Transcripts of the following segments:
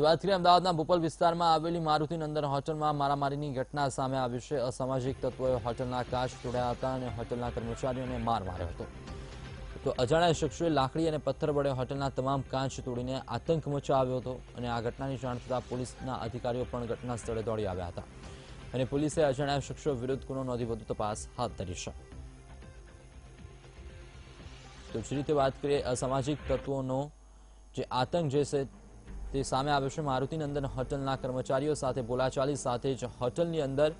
તો કરીએ અમદાવાદના બોપલ વિસ્તારમાં આવેલી મારુતિ નંદન હોટલમાં મારામારીની ઘટના સામે આવી છે. અસામાજિક તત્વોએ હોટલના કાચ તોડ્યા હતા અને હોટલના કર્મચારીઓને માર માર્યો હતો. તો અજાણ્યા શખ્સોએ લાકડી અને પથ્થર વડે હોટલના તમામ કાચ તોડીને આતંક મચાવ્યો હતો અને આ ઘટનાની જાણ થતાં પોલીસના અધિકારીઓ પણ ઘટના સ્થળે દોડી આવ્યા હતા. અને પોલીસે અજાણ્યા શખ્સો વિરુદ્ધ ગુનો નોંધી વધુ તપાસ હાથ ધરી છે. તો જે રીતે વાત કરીએ, અસામાજિક તત્વોનો જે આતંક જે છે તે સામે આવ્યો છે મારુતિનંદન હોટલના કર્મચારીઓ સાથે બોલાચાલી સાથે જ હોટલની અંદર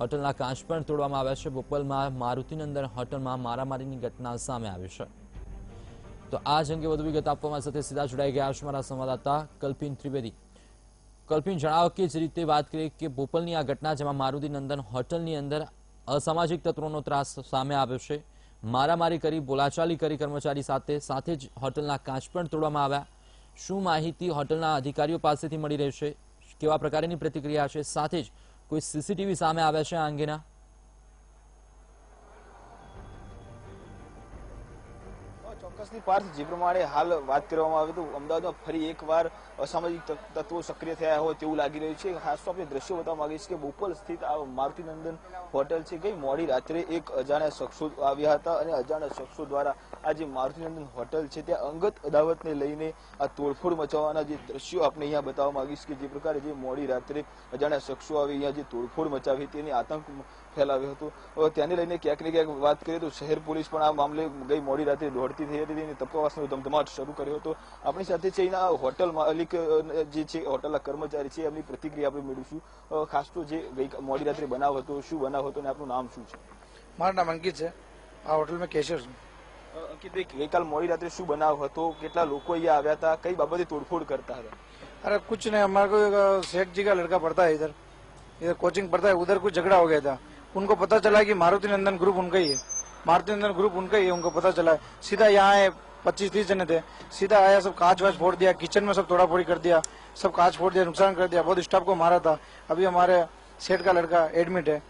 હોટલના કાચ પણ તોડવામાં આવ્યા છે. બોપલમાં મારુતિનંદન હોટલમાં મારામારીની ઘટના સામે આવી છે. તો આ જ અંગે વધુ વિગત આપવા સાથે સીધા જોડાઈ ગયા છે મારા સંવાદદાતા કલ્પિન ત્રિવેદી. કલ્પિન, જણાવો કે જે રીતે વાત કરીએ કે બોપલની આ ઘટના જેમાં મારુતિ નંદન હોટલની અંદર અસામાજિક તત્વોનો ત્રાસ સામે આવ્યો છે. મારામારી કરી, બોલાચાલી કરી કર્મચારી સાથે સાથે જ હોટલના કાચ પણ તોડવામાં આવ્યા. શું માહિતી હોટલના અધિકારીઓ પાસેથી મળી રહેશે? કેવા પ્રકારની પ્રતિક્રિયા છે સાથે જ કોઈ સીસીટીવી સામે આવ્યા છે આ અંગેના? ચોક્કસની પાર્થ જે પ્રમાણે હાલ વાત કરવામાં આવે તો અમદાવાદમાં ફરી એકવાર અસામાજિક તત્- તત્વો સક્રિય થયા હોય તેવું લાગી રહ્યું છે. ખાસ તો આપણે દ્રશ્યો બતાવવા માંગીએ છીએ કે બોપલ સ્થિત આ મારુતિનંદન હોટેલ છે. ગઈ મોડી રાત્રે એક અજાણ્યા શખ્સો આવ્યા હતા અને અજાણ્યા શખ્સો દ્વારા આ જે મારુતિનંદન હોટેલ છે ત્યાં અંગત અદાવતને લઈને આ તોડફોડ મચાવવાના જે દ્રશ્યો આપણે અહીંયા બતાવવા માંગીશ કે જે પ્રકારે જે મોડી રાત્રે અજાણ્યા શખ્સો આવી અહીંયા જે તોડફોડ મચાવી તેની આતંક ફેલાવ્યો હતો. તેને લઈને ક્યાંક ને ક્યાંક વાત કરીએ તો શહેર પોલીસ પણ આ મામલે ગઈ મોડી રાત્રે દોડતી થઈ હતી. અને તપાસનો ધમધમાટ શરૂ કર્યો હતો આપણી સાથે છે અહીંના હોટલ માલિક અ, જે છે હોટલના કર્મચારી છે એમની પ્રતિક્રિયા આપણે મેળવીશું અ, ખાસ તો જે ગઈ મોડી રાત્રે બનાવ હતો શું બનાવ હતો અને આપનું નામ શું છે મારું નામ અંકિત છે આ હોટલ में કેશિયર છું અ, અંકિતભાઈ ગઈકાલ મોડી રાત્રે શું બનાવ હતો કેટલા લોકો અહીંયા આવ્યા હતા કઈ બાબતે તોડફોડ કરતા હતા अरे कुछ नहीं हमारे को एक सेठ जी का लड़का पढ़ता है इधर इधर कोचिंग पढ़ता है उधर कुछ झगड़ा हो गया था उनको पता चला कि मारुति नंदन ग्रुप उनका ही है मारुति जनता ग्रुप उनका ही उनको पता चला सीधा यहाँ आए, पच्चीस, तीस जने थे। सीधा आया, सब कांच वाच फोड़ दिया, किचन में सब तोड़ा फोड़ी कर दिया, सब कांच फोड़ दिया, नुकसान कर दिया, बहुत स्टाफ को मारा था। अभी हमारे सेठ का लड़का एडमिट है।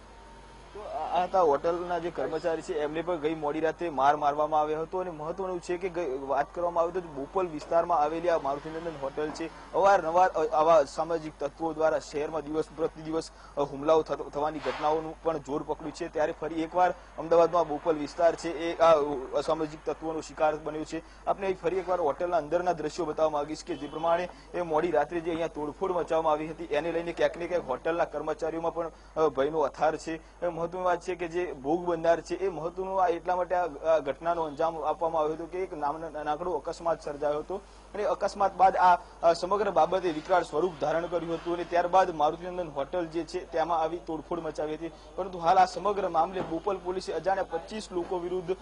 આ હતા હોટલના જે કર્મચારી છે, એમને પણ ગઈ મોડી રાતે માર મારવામાં આવ્યો હતો અને મહત્વનું છે કે વાત કરવામાં આવે તો બોપલ વિસ્તારમાં આવેલી આ મારુતિનંદન હોટલ છે. અવારનવાર આવા સામાજિક તત્વો દ્વારા શહેરમાં દિવસ પ્રતિ દિવસ હુમલાઓ થવાની ઘટનાઓનું પણ જોર પકડ્યું છે. ત્યારે ફરી એકવાર અમદાવાદમાં બોપલ વિસ્તાર છે, એ આ અસામાજિક તત્વોનો શિકાર બન્યો છે. આપણે ફરી એકવાર હોટલના અંદરના દ્રશ્યો બતાવવા માંગીશ કે જે પ્રમાણે એ મોડી રાત્રે જે અહીંયા તોડફોડ મચાવવામાં આવી હતી, એને લઈને ક્યાંક ને ક્યાંક હોટલના કર્મચારીઓમાં પણ ભયનો અથાર છે. મહત્વની વાત છે કે જે ભોગ બનનાર છે એ મહત્વનું એટલા માટે આ ઘટનાનો અંજામ આપવામાં આવ્યો હતો કે એક નાનકડો અકસ્માત સર્જાયો હતો. અને અકસ્માત બાદ આ સમગ્ર બાબતે વિકરાળ સ્વરૂપ ધારણ કર્યું હતું અને ત્યારબાદ મારુતિનંદન હોટલ જે છે તેમાં આવી તોડફોડ મચાવી હતી. પરંતુ હાલ આ સમગ્ર મામલે બોપલ પોલીસે અજાણ્યા પચીસ લોકો વિરુદ્ધ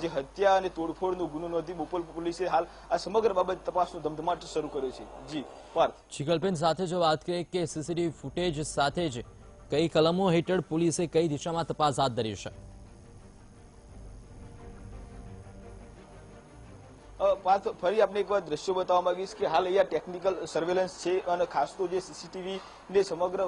જે હત્યા અને તોડફોડનો ગુનો નોંધી બોપલ પોલીસે હાલ આ સમગ્ર બાબત તપાસનો ધમધમાટ શરૂ કર્યો છે. જી, પાર્થ. શિકલબેન સાથે જો વાત કરીએ કે સીસીટીવી ફૂટેજ સાથે જ કઈ કલમો હેઠળ પોલીસે કઈ દિશામાં તપાસ હાથ ધરી છે? ફરી આપણે એકવાર દ્રશ્યો બતાવવા માંગીશ કે હાલ અહીંયા ટેકનિકલ સર્વેલન્સ છે અને ખાસ તો જે સીસીટીવી ને સમગ્ર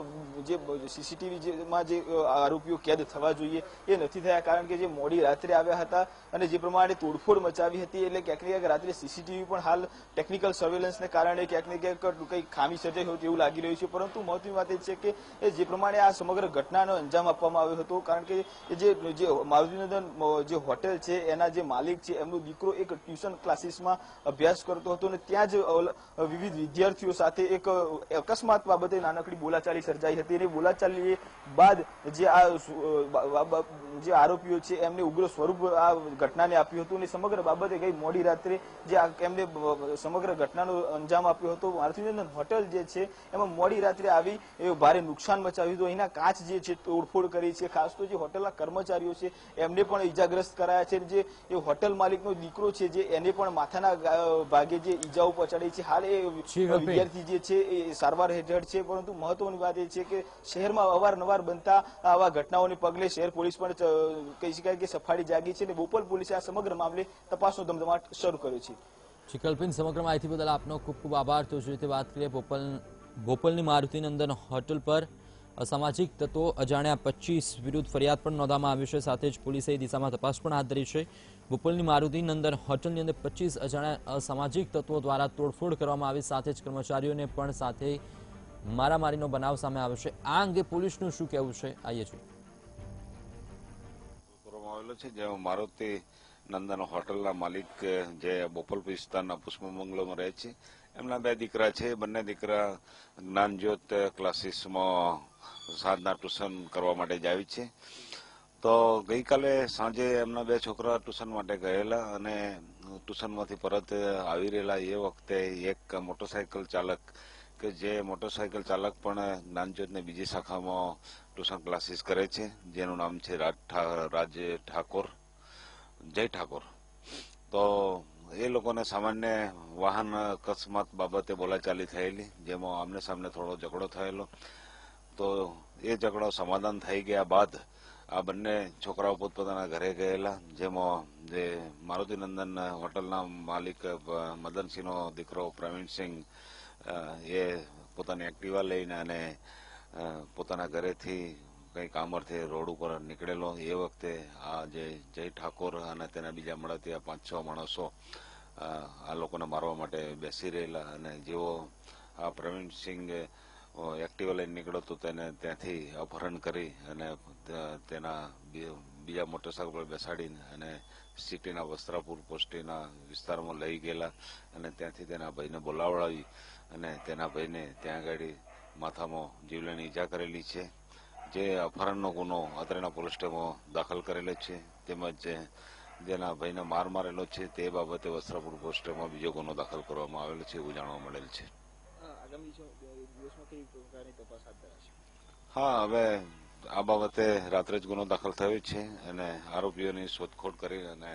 જે સીસીટીવી માં જે આરોપીઓ કેદ થવા જોઈએ એ નથી થયા. કારણ કે જે મોડી રાત્રે આવ્યા હતા અને જે પ્રમાણે તોડફોડ મચાવી હતી એટલે ક્યાંક ક્યાંક રાત્રે સીસીટીવી પણ હાલ ટેકનિકલ સર્વેલન્સને કારણે ક્યાંક ક્યાંક કંઈક ખામી સર્જાઈ હોય એવું લાગી રહ્યું છે. પરંતુ મહત્વની વાત એ છે કે જે પ્રમાણે આ સમગ્ર ઘટનાનો અંજામ આપવામાં આવ્યો હતો, કારણ કે જે મારુતિનંદન જે હોટેલ છે એના જે માલિક છે એમનો દીકરો એક ટ્યુશન ક્લાસીસમાં અભ્યાસ કરતો હતો અને ત્યાં જ વિવિધ વિદ્યાર્થીઓ સાથે એક, અકસ્માત બાબતે નાનકડી બોલાચાલી સર્જાઈ હતી અને બોલાચાલી બાદ જે આ જે આરોપીઓ છે એમને ઉગ્ર સ્વરૂપ આ ઘટનાને આપ્યું હતું અને સમગ્ર બાબતે ગઈ મોડી રાત્રે જે એમને સમગ્ર ઘટનાનો અંજામ આપ્યો હતો. મારુતિનંદન હોટેલ જે છે એમાં મોડી રાત્રે આવી એ ભારે નુકસાન મચાવ્યું હતું. અહીંના કાચ જે છે તોડફોડ કરી છે. ખાસ તો જે હોટેલના કર્મચારીઓ છે એમને પણ ઈજાગ્રસ્ત કરાયા છે. જે એ હોટેલ માલિકનો દીકરો છે જે એને પણ માથાના ભાગે જે ઈજાઓ પહોંચાડી છે. હાલ એ વિદ્યાર્થી જે છે એ સારવાર હેઠળ છે. પરંતુ મહત્વની વાત એ છે કે શહેરમાં અવારનવાર બનતા આવા ઘટનાઓને પગલે શહેર પોલીસ પણ કહી શકાય કે સફાળી જાગી છે અને બોપલ પોલીસે આ સમગ્ર મામલે તપાસનો ધમધમાટ શરૂ કર્યો છે. શિકલબેન સમગ્ર માહિતી બદલ આપનો ખૂબ ખૂબ આભાર. તો જે રીતે વાત કરીએ બોપલ, બોપલની મારુતિ નંદન હોટલ પર અસામાજિક તત્વો અજાણ્યા પચીસ વિરુદ્ધ ફરિયાદ પણ નોંધવામાં આવી છે. સાથે જ પોલીસે એ દિશામાં તપાસ પણ હાથ ધરી છે. બોપલની મારુતિ નંદન હોટલની અંદર પચીસ અજાણ્યા અસામાજિક તત્વો દ્વારા તોડફોડ કરવામાં આવી. સાથે જ કર્મચારીઓને પણ સાથે મારામારીનો બનાવ સામે આવ્યો છે. આ અંગે પોલીસનું શું કહેવું છે? આઈએ જોઈએ. આવેલો છે જેમાં મારુતિ નંદન હોટલના માલિક, જે બોપલ વિસ્તારના પુષ્પમંગલોમાં રહે છે. એમના બે દીકરા છે, બંને દીકરા જ્ઞાનજ્યોત ક્લાસીસમાં સાંજના ટ્યુશન કરવા માટે જાય છે. તો ગઈકાલે સાંજે એમના બે છોકરા ટ્યુશન માટે ગયેલા અને ટ્યુશનમાંથી પરત આવી રહેલા. એ વખતે એક મોટરસાયકલ ચાલક કે જે મોટરસાયકલ ચાલક પણ જ્ઞાનજ્યોતને બીજી શાખામાં ટ્યુશન ક્લાસીસ કરે છે જેનું નામ છે રાજ ઠાકોર, જય ઠાકોર. તો એ લોકોને સામાન્ય વાહન અકસ્માત બાબતે બોલાચાલી થયેલી, જેમાં આમને સામને થોડો ઝઘડો થયેલો. તો એ ઝઘડો સમાધાન થઈ ગયા બાદ આ બંને છોકરાઓ પોતપોતાના ઘરે ગયેલા, જેમાં જે મારુતિનંદન હોટલના માલિક મદનસિંહનો દીકરો પ્રવીણસિંહ એ પોતાની એક્ટિવા લઈને અને પોતાના ઘરેથી કંઈ કામરથી રોડ ઉપર નીકળેલો. એ વખતે આ જે જય ઠાકોર અને તેના બીજા મળતી પાંચ છ માણસો આ લોકોને મારવા માટે બેસી રહેલા અને જેવો આ પ્રવીણસિંહ એક્ટિવા લઈને નીકળ્યો તો તેને ત્યાંથી અપહરણ કરી અને તેના બીજા મોટરસાયકલ પર બેસાડીને અને સિટીના વસ્ત્રાપુર પોસ્ટીના વિસ્તારમાં લઈ ગયેલા અને ત્યાંથી તેના ભાઈને બોલાવડાવી અને તેના ભાઈને ત્યાં આગળ માથામાં જીવલેણી ઈજા કરેલી છે. જે અપહરણનો ગુનો અત્રેના પોલીસ સ્ટેશનમાં દાખલ કરેલો છે. તેમજ જેના ભાઈને માર મારેલો છે તે બાબતે વસ્ત્રાપુર પોલીસ સ્ટેશનમાં બીજો ગુનો દાખલ કરવામાં આવેલો છે એવું જાણવા મળેલ છે. હા હવે આ બાબતે રાત્રે જ ગુનો દાખલ થયો છે અને આરોપીઓની શોધખોળ કરી અને